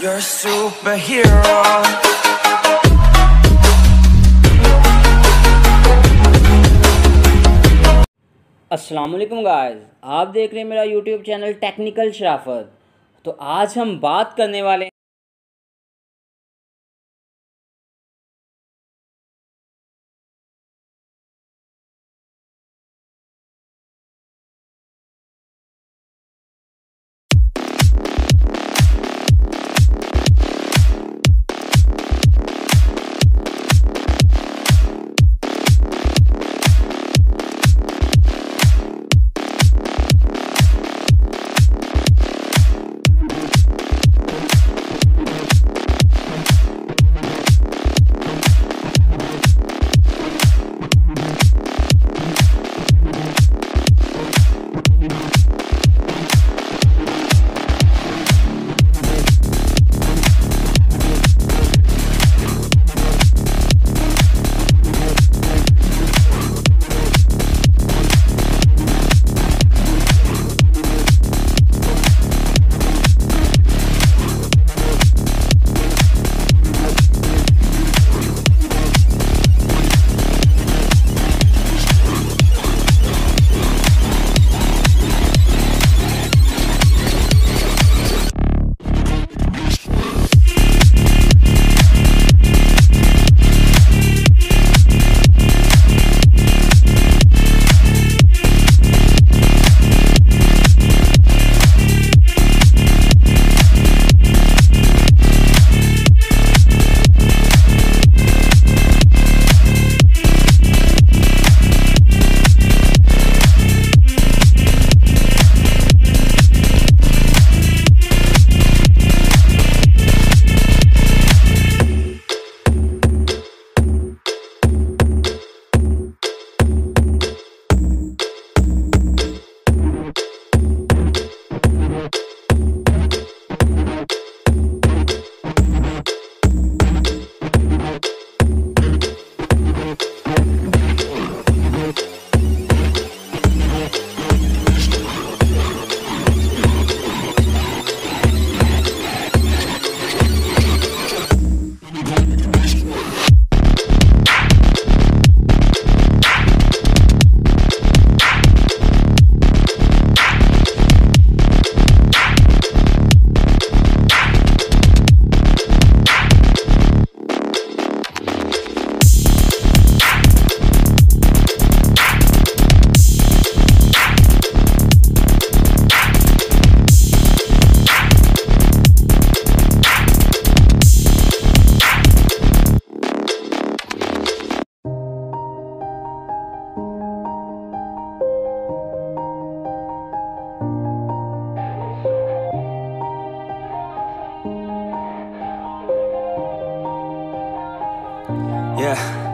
You're a superhero. वालेकुम guys, आप देख रहे हैं मेरा यूट्यूब चैनल टेक्निकल शराफत तो आज हम बात करने वाले Yeah.